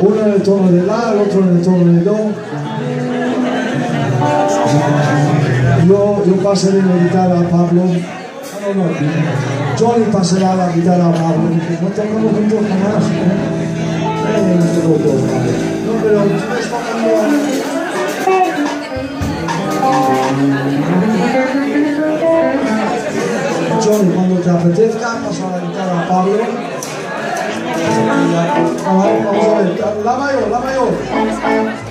Uno en el tono de La, el otro en el tono de Do. Yo, yo pasaré la guitarra a Pablo. Johnny pasará la guitarra a Pablo. No tocamos juntos jamás. Eh, no No, pero Johnny, cuando te apetezca, pasa la guitarra a Pablo. Lama yo, lama yo.